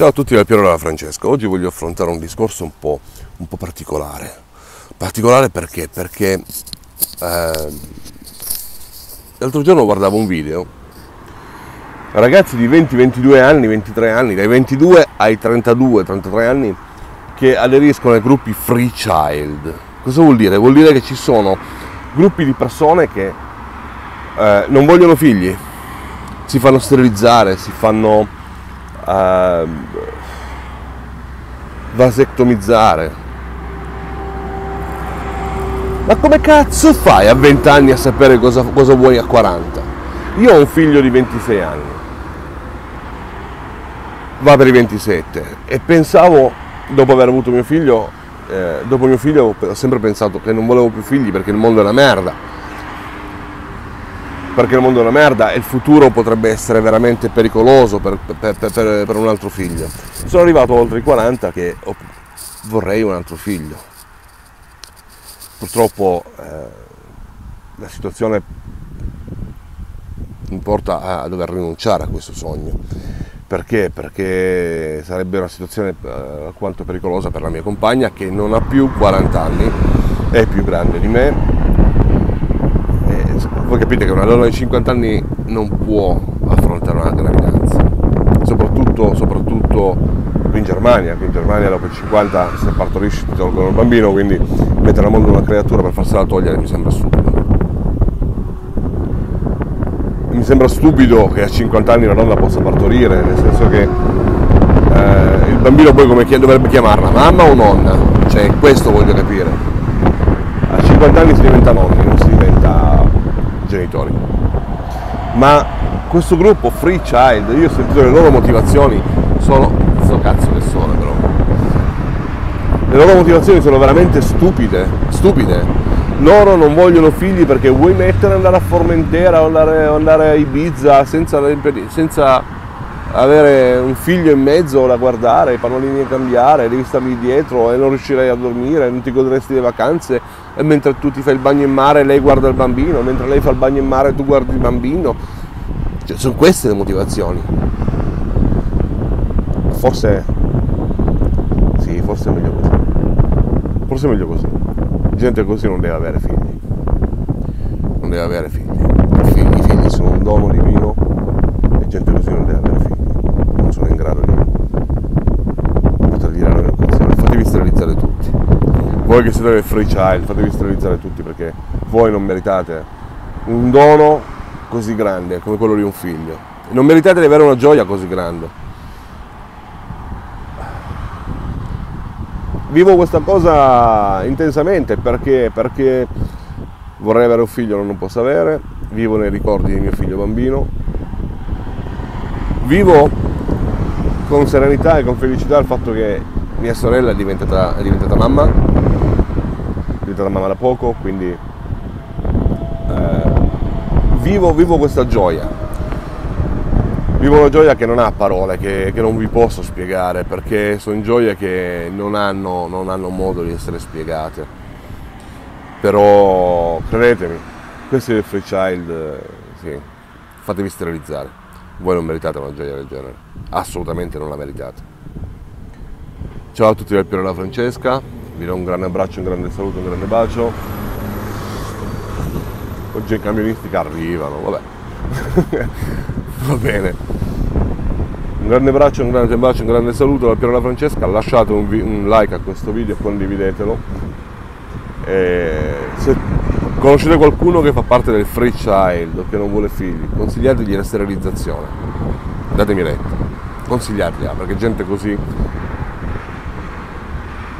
Ciao a tutti dal Piero della Francesca, oggi voglio affrontare un discorso un po', un po particolare. Particolare perché? Perché eh, l'altro giorno guardavo un video, ragazzi di 20-22 anni, 23 anni, dai 22 ai 32-33 anni, che aderiscono ai gruppi Free Child. Cosa vuol dire? Vuol dire che ci sono gruppi di persone che eh, non vogliono figli, si fanno sterilizzare, si fanno a vasectomizzare. Ma come cazzo fai a 20 anni a sapere cosa, cosa vuoi a 40? Io ho un figlio di 26 anni, va per i 27 e pensavo, dopo aver avuto mio figlio, eh, dopo mio figlio ho sempre pensato che non volevo più figli perché il mondo è una merda perché il mondo è una merda e il futuro potrebbe essere veramente pericoloso per, per, per, per un altro figlio. Sono arrivato oltre i 40 che ho, vorrei un altro figlio. Purtroppo eh, la situazione mi porta a dover rinunciare a questo sogno. Perché? Perché sarebbe una situazione eh, alquanto pericolosa per la mia compagna che non ha più 40 anni, è più grande di me voi capite che una donna di 50 anni non può affrontare una gravidanza, soprattutto, soprattutto qui in Germania, qui in Germania dopo i 50 se partorisci ti tolgono il bambino, quindi mettere al mondo una creatura per farsela togliere mi sembra stupido. Mi sembra stupido che a 50 anni una donna possa partorire, nel senso che eh, il bambino poi come dovrebbe chiamarla, mamma o nonna? Cioè questo voglio capire. A 50 anni si diventa nonni, genitori. Ma questo gruppo Free Child, io ho sentito le loro motivazioni, sono... sto cazzo che sono però. Le loro motivazioni sono veramente stupide, stupide. Loro non vogliono figli perché vuoi mettere andare a Formentera o andare, andare a Ibiza senza, senza avere un figlio in mezzo da guardare, i pannolini da cambiare, devi stargli dietro e non riuscirei a dormire, non ti godresti le vacanze e mentre tu ti fai il bagno in mare lei guarda il bambino, mentre lei fa il bagno in mare tu guardi il bambino. Cioè, sono queste le motivazioni. Forse sì, forse è meglio così. Forse è meglio così. Gente così non deve avere figli. Non deve avere figli. I figli, i figli sono un dono divino e gente così non deve avere figli non sono in grado di poter dire la mia opzione. Fatevi sterilizzare tutti. Voi che siete del free child, fatevi sterilizzare tutti perché voi non meritate un dono così grande come quello di un figlio. Non meritate di avere una gioia così grande. Vivo questa cosa intensamente perché, perché vorrei avere un figlio, non lo posso avere, vivo nei ricordi di mio figlio bambino, vivo con serenità e con felicità il fatto che mia sorella è diventata, è diventata mamma, diventata mamma da poco, quindi eh, vivo, vivo, questa gioia. Vivo una gioia che non ha parole, che, che non vi posso spiegare, perché sono gioie che non hanno, non hanno modo di essere spiegate. Però credetemi, questo è il free child, sì, fatevi sterilizzare. Voi non meritate una gioia del genere, assolutamente non la meritate. Ciao a tutti dal Piero della Francesca, vi do un grande abbraccio, un grande saluto, un grande bacio. Oggi i camionisti che arrivano, vabbè. Va bene. Un grande abbraccio, un grande bacio, un grande saluto dal Piero della Francesca. Lasciate un, un like a questo video e condividetelo. E se Conoscete qualcuno che fa parte del free child che non vuole figli? Consigliategli la sterilizzazione. Datemi retta. Consigliatela perché gente così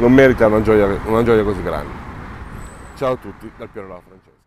non merita una gioia, una gioia così grande. Ciao a tutti dal Piero della Francesca.